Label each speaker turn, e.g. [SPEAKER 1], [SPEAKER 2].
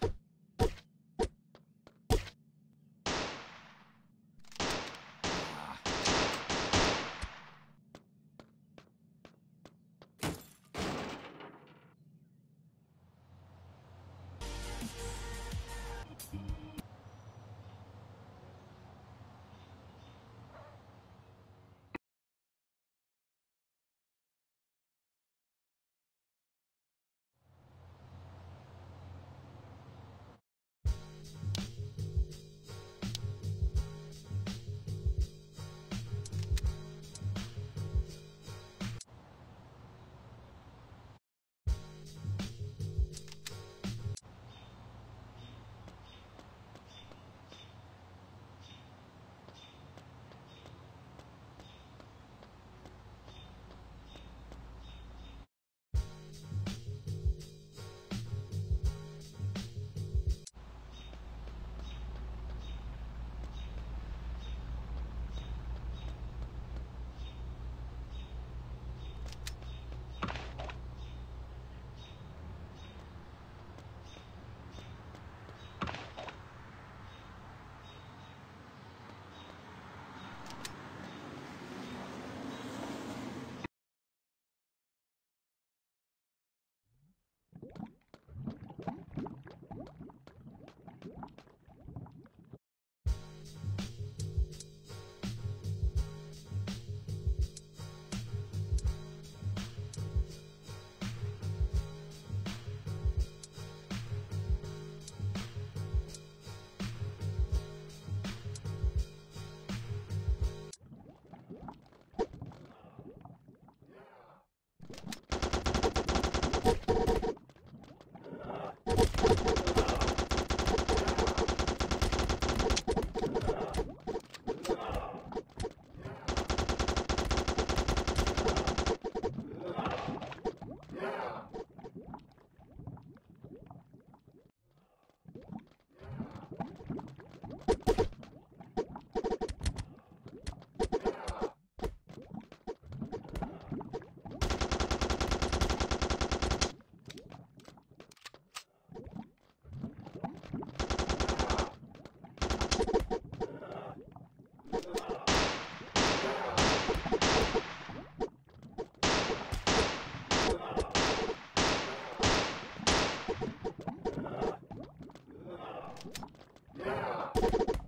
[SPEAKER 1] Ah. Yeah.